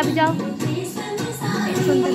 अभी जाओ। सुनते